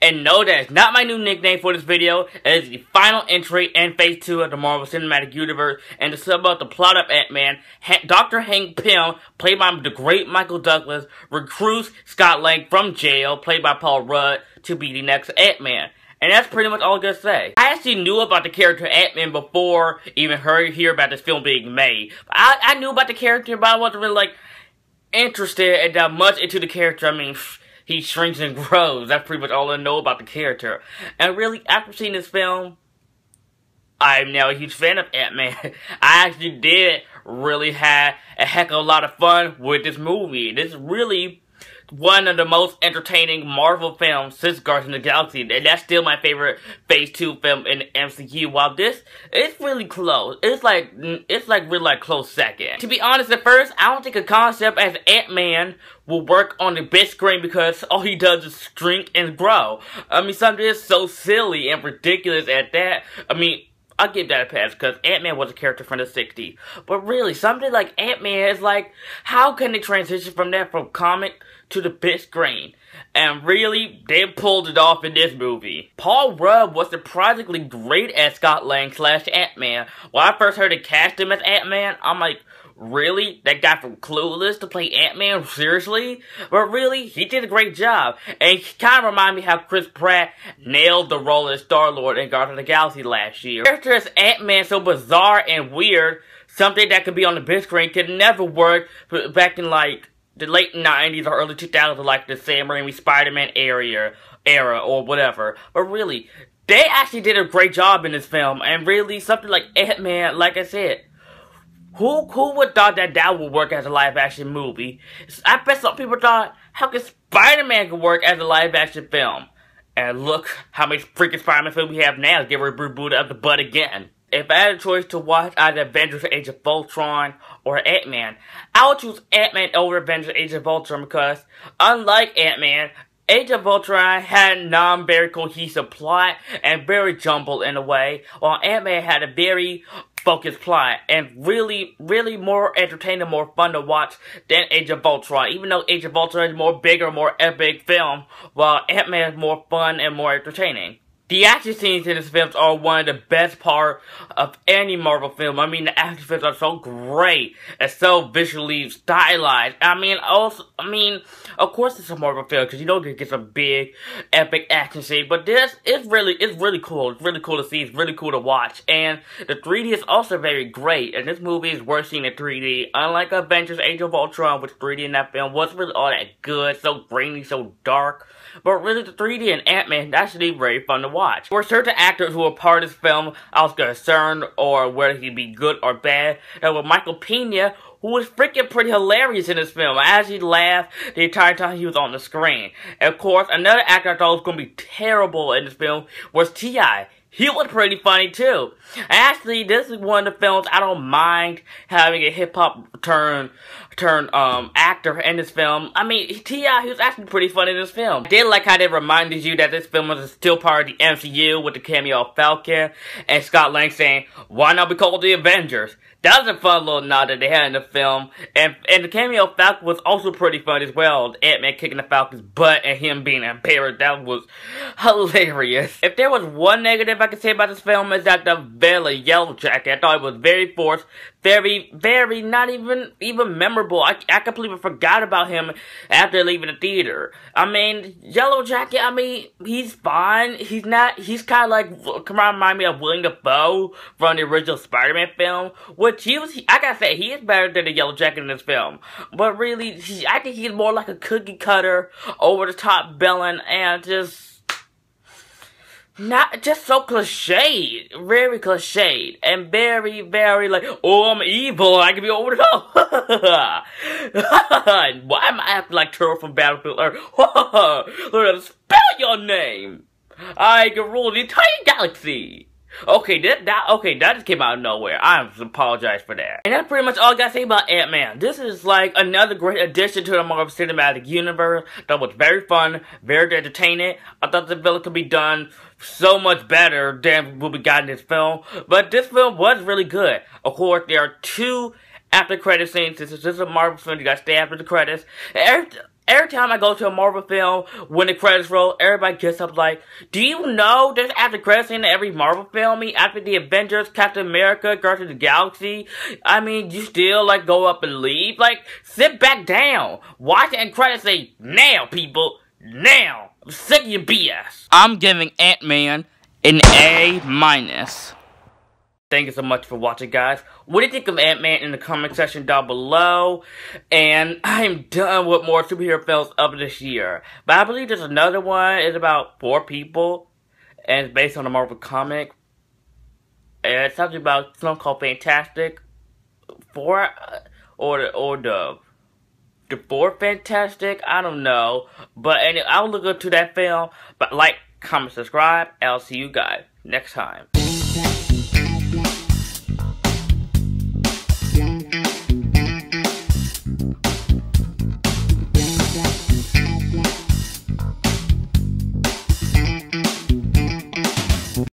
And no, that is not my new nickname for this video. It is the final entry in Phase 2 of the Marvel Cinematic Universe. And sum up the plot of Ant-Man, ha Dr. Hank Pym, played by the great Michael Douglas, recruits Scott Lang from jail, played by Paul Rudd, to be the next Ant-Man. And that's pretty much all I'm gonna say. I actually knew about the character Ant-Man before even heard hear about this film being made. I, I knew about the character, but I wasn't really like interested and that much into the character. I mean, he shrinks and grows. That's pretty much all I know about the character. And really, after seeing this film, I'm now a huge fan of Ant-Man. I actually did really have a heck of a lot of fun with this movie. This really one of the most entertaining Marvel films since Guardians of the Galaxy, and that's still my favorite Phase 2 film in the MCU, while this, it's really close. It's like, it's like really like close second. To be honest, at first, I don't think a concept as Ant-Man will work on the big screen because all he does is shrink and grow. I mean, something is so silly and ridiculous at that. I mean, I'll give that a pass because Ant-Man was a character from the 60s. But really, something like Ant-Man is like, how can they transition from that from comic to the big screen? And really, they pulled it off in this movie. Paul Rudd was surprisingly great as Scott Lang slash Ant-Man. When I first heard they cast him as Ant-Man, I'm like, Really? That guy from Clueless to play Ant-Man? Seriously? But really, he did a great job. And he kind of reminded me how Chris Pratt nailed the role as Star-Lord in Guardians of the Galaxy last year. Character as Ant-Man so bizarre and weird, something that could be on the big screen could never work back in like the late 90s or early 2000s like the Sam Raimi Spider-Man area, era or whatever. But really, they actually did a great job in this film. And really, something like Ant-Man, like I said, who who would thought that that would work as a live action movie? I bet some people thought, how can Spider-Man could work as a live action film? And look how many freaking Spider-Man films we have now. Get rebooted up the butt again. If I had a choice to watch either Avengers Age of Ultron or Ant-Man, I would choose Ant-Man over Avengers Age of Ultron because, unlike Ant-Man, Age of Ultron had a non-very cohesive plot and very jumbled in a way, while Ant-Man had a very focused plot and really, really more entertaining, more fun to watch than Age of Ultron. Even though Age of Ultron is more bigger, more epic film, while Ant-Man is more fun and more entertaining. The action scenes in this film are one of the best part of any Marvel film. I mean, the action scenes are so great and so visually stylized. I mean, also, I mean, of course it's a Marvel film because you don't get some big, epic action scene. But this is really, it's really cool. It's really cool to see. It's really cool to watch. And the 3D is also very great. And this movie is worth seeing in 3D. Unlike Avengers Age of Ultron, which 3D in that film wasn't really all that good. So grainy, so dark. But really, the 3D and Ant-Man, actually very fun to watch. For certain actors who were part of this film, I was concerned or whether he'd be good or bad. And with Michael Pena, who was freaking pretty hilarious in this film. as he laughed the entire time he was on the screen. And of course, another actor I thought was going to be terrible in this film was T.I. He was pretty funny too. Actually, this is one of the films I don't mind having a hip hop turn turn um actor in this film. I mean, T.I. he was actually pretty funny in this film. I did like how they reminded you that this film was still part of the MCU with the cameo of Falcon and Scott Lang saying, "Why not be called the Avengers?" That was a fun little nod that they had in the film. And and the cameo of Falcon was also pretty fun as well. Ant-Man kicking the Falcon's butt and him being embarrassed. That was hilarious. If there was one negative I could say about this film is that the villain, Yellow Jacket, I thought it was very forced, very, very, not even, even memorable. I, I completely forgot about him after leaving the theater. I mean, Yellow Jacket, I mean, he's fine. He's not, he's kind of like, come on, remind me of Willem Dafoe from the original Spider-Man film, which he was, I gotta say, he is better than the Yellow Jacket in this film. But really, he, I think he's more like a cookie cutter, over the top villain, and just, not just so cliched, very cliched, and very, very like, oh, I'm evil, I can be over the top. Why am I acting like Turtle from Battlefield Earth? Learn how to spell your name. I can rule the entire galaxy. Okay, that, that okay, that just came out of nowhere. I apologize for that. And that's pretty much all I gotta say about Ant-Man. This is like another great addition to the Marvel Cinematic Universe that was very fun, very entertaining. I thought the villain could be done so much better than what we got in this film. But this film was really good. Of course, there are two after credit scenes. This is just a Marvel film. You got to stay after the credits. every time I go to a Marvel film, when the credits roll, everybody gets up like, do you know there's after credits in every Marvel film? I mean, after the Avengers, Captain America, Guardians of the Galaxy, I mean, you still, like, go up and leave? Like, sit back down. Watch end credits say, now, people, now. I'm sick of your BS. I'm giving Ant-Man an A minus. Thank you so much for watching, guys. What do you think of Ant-Man in the comment section down below? And I'm done with more superhero films of this year. But I believe there's another one. It's about four people. And it's based on a Marvel comic. And it's something about something called Fantastic Four. Uh, or, the, or the... The Four Fantastic? I don't know. But anyway, I'll look into that film. But like, comment, subscribe. I'll see you guys next time.